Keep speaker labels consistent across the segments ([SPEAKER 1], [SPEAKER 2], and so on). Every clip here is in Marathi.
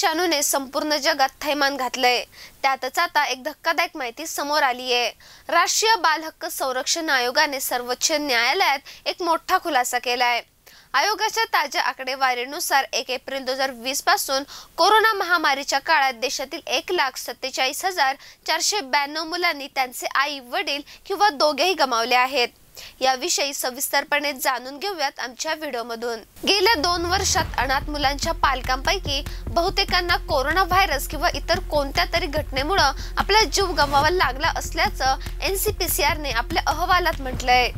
[SPEAKER 1] विषाणूने संपूर्ण जगात थैमान घातलंय. त्यातच आता एक धक्कादायक माहिती समोर आली आहे राष्ट्रीय बाल हक्क संरक्षण आयोगाने सर्वोच्च न्यायालयात एक मोठा खुलासा केलाय. आयोगाच्या ताज्या आकडेवारीनुसार एक एप्रिल दोन हजार वीसपासून कोरोना महामारीच्या काळात देशातील एक लाख सत्तेचाळीस हजार चारशे ब्याण्णव मुलांनी त्यांचे आई वडील किंवा दोघेही गमावले आहेत. याविषयी सविस्तरपणे जाणून घेऊयात आमच्या व्हिडिओमधून. गेल्या दोन वर्षात अनाथ मुलांच्या पालकांपैकी बहुतेकांना कोरोना व्हायरस किंवा इतर कोणत्या तरी घटनेमुळे आपला जीव गमवावा लागला असल्याचं एनसीपीसीआरने आपल्या अहवालात म्हटलंय.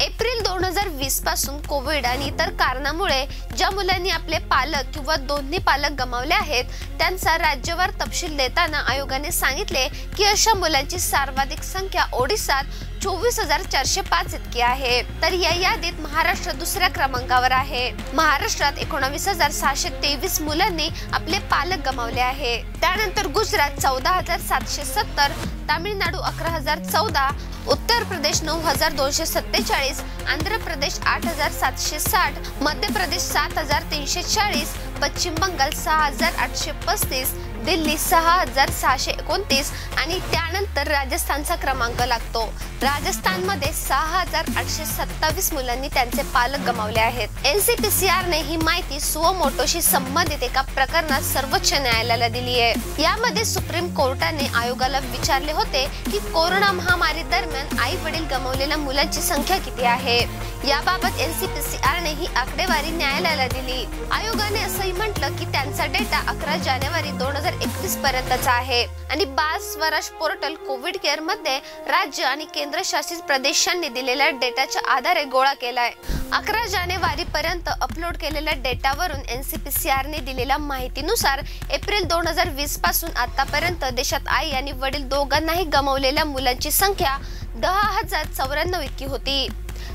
[SPEAKER 1] एप्रिल दोन हजार वीसपासून कोविड आणि इतर कारणामुळे ज्या मुलांनी आपले पालक किंवा दोन्ही पालक गमावले आहेत त्यांचा राज्यवार तपशील देताना आयोगाने सांगितले की अशा मुलांची सर्वाधिक संख्या ओडिसात चोवीस हजार चारशे पाच इतकी आहे. तर या यादीत महाराष्ट्र दुसऱ्या क्रमांकावर आहे. महाराष्ट्रात एकोणावीस हजार सहाशे तेवीस मुलांनी आपले पालक गमावले आहे. त्यानंतर गुजरात चौदा हजार सातशे सत्तर तामिळनाडू अकरा हजार चौदा उत्तर प्रदेश नऊ हजार दोनशे सत्तेचाळीस आंध्र प्रदेश आठ हजार सातशे साठ मध्य प्रदेश सात हजार तीनशे चाळीस पश्चिम बंगाल सहा हजार आठशे पस्तीस दिल्ली सहा हजार सहाशे एकोणतीस आणि त्यानंतर राजस्थानचा क्रमांक लागतो. राजस्थानमध्ये सहा हजार आठशे सत्तावीस मुलांनी त्यांचे पालक गमावले आहेत. एनसीपीसीआरने ही माहिती सुवमोटोशी संबंधित एका प्रकरणात सर्वोच्च न्यायालयाला दिली आहे. यामध्ये सुप्रीम कोर्टाने आयोगाला विचारले होते की कोरोना महामारी दरम्यान आई वडील गमावलेल्या मुलांची संख्या किती आहे? याबाबत एनसीपीसीआरने ही आकडेवारी न्यायालयाला दिली. आयोगाने असंही म्हटलं की त्यांचा डेटा अकरा जानेवारी दोन हजार एकवीस पर्यंतचा आहे. आणि बाल स्वराज पोर्टल कोविड केअरमध्ये राज्य आणि केंद्रशासित प्रदेशांनी दिलेल्या डेटाच्या आधारे गोळा केलाय. अकरा जानेवारी पर्यंत अपलोड केलेल्या डेटावरून एनसीपीसीआरने दिलेल्या माहितीनुसार एप्रिल दोन हजार वीसपासून आतापर्यंत देशात आई आणि वडील दोघांनाही गमावलेल्या मुलांची संख्या दहा हजार चौऱ्याण्णव इतकी होती.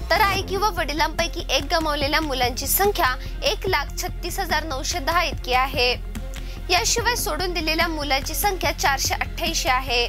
[SPEAKER 1] तर आई किंवा वडिलांपैकी एक गमावलेल्या मुलांची संख्या एक लाख छत्तीस हजार नऊशे दहा इतकी आहे. याशिवाय सोडून दिलेल्या मुलांची संख्या चारशे अठ्ठ्याऐंशी आहे.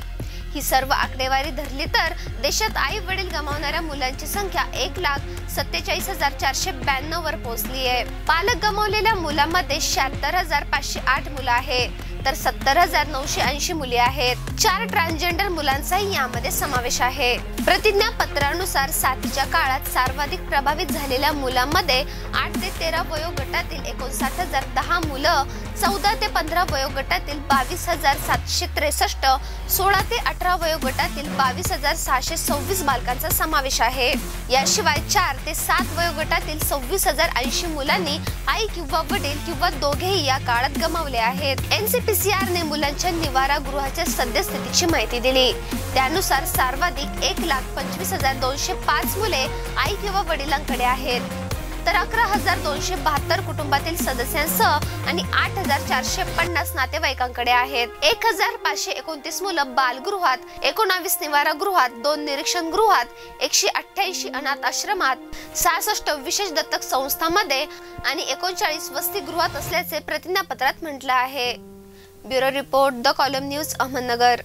[SPEAKER 1] ही सर्व आकडेवारी धरली तर देशात आई वडील गमावणाऱ्या मुलांची संख्या एक लाख सत्तेचाळीस हजार चारशे ब्याण्णव वर पोहोचली आहे. पालक गमावलेल्या मुलांमध्ये शहात्तर हजार पाचशे आठ मुलं आहेत तर सत्तर हजार नऊशे ऐंशी मुली आहेत. चार ट्रान्सजेंडर मुलांचाही यामध्ये समावेश आहे. प्रतिज्ञा पत्रानुसार साथीच्या काळात सर्वाधिक प्रभावित झालेल्या मुलांमध्ये आठ ते तेरा वयोगटातील एकोणसाठ हजार दहा मुलं चौदा ते पंधरा वयोगटातील बावीस हजार सातशे त्रेसष्ट सोळा ते अठरा वयोगटातील बावीस हजार सहाशे सव्वीस बालकांचा समावेश आहे. याशिवाय चार ते सात वयोगटातील सव्वीस हजार ऐंशी मुलांनी आई किंवा वडील किंवा दोघेही या काळात गमावले आहेत. एनसीपीसीआर ने मुलांच्या निवारा गृहाच्या सद्यस्थितीची माहिती दिली. त्यानुसार सर्वाधिक एक लाख पंचवीस हजार दोनशे पाच मुले आई किंवा वडिलांकडे आहेत. तर अकरा हजार दोनशे बहात्तर कुटुंबातील सदस्यांसह आणि आठ हजार चारशे पन्नास नातेवाईकांकडे आहेत. एक हजार पाचशे एकोणतीस मुलं बालगृहात एकोणावीस निवारा गृहात दोन निरीक्षण गृहात एकशे अठ्ठ्याऐंशी अनाथ आश्रमात सहासष्ट विशेष दत्तक संस्थांमध्ये आणि एकोणचाळीस वसतिगृहात असल्याचे प्रतिज्ञापत्रात म्हटलं आहे. Bureau report the Column News Ahmednagar.